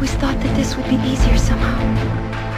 always thought that this would be easier somehow.